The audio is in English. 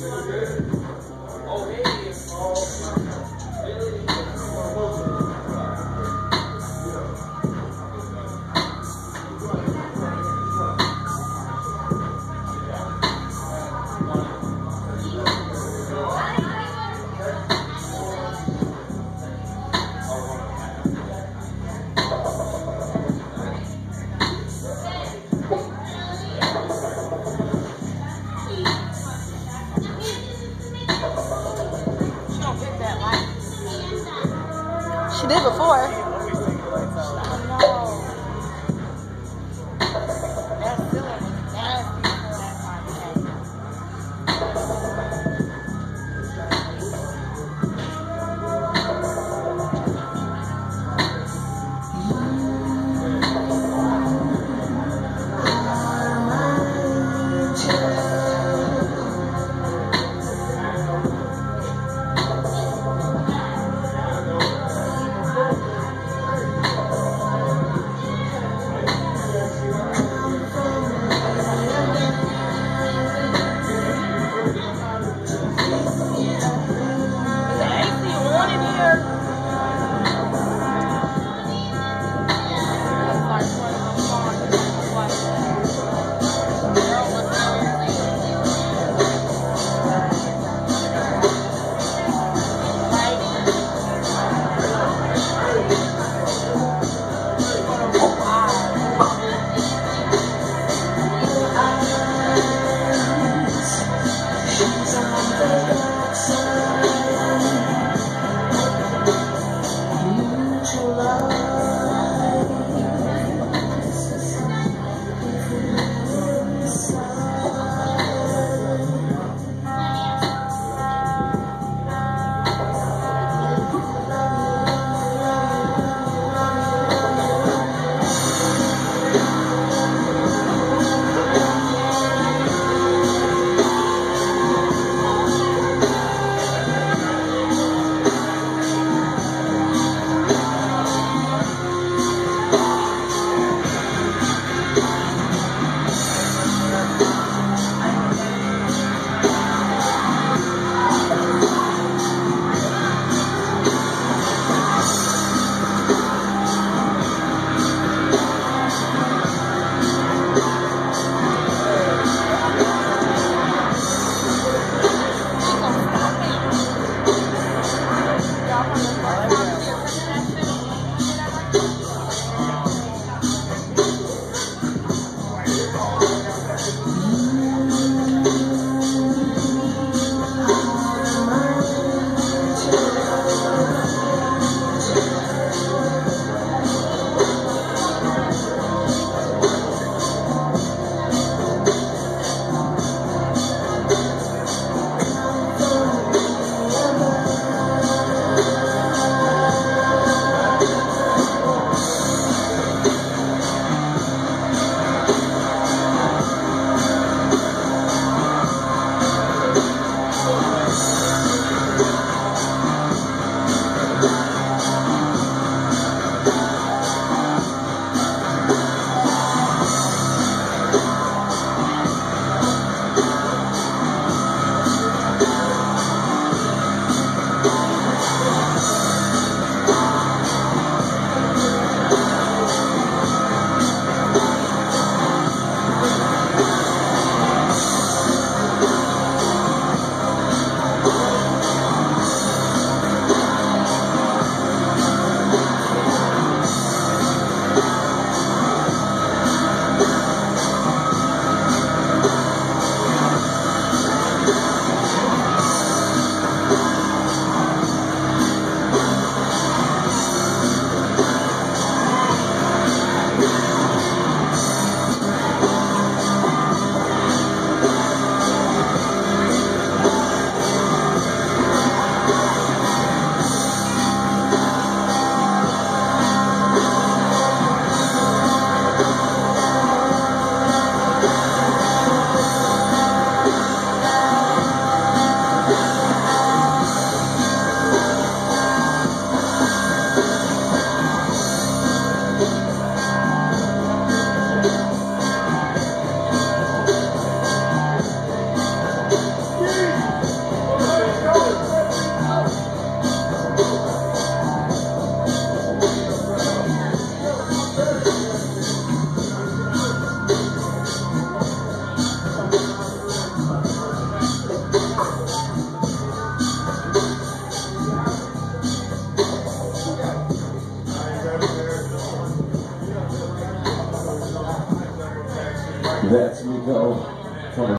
Thank That's me go.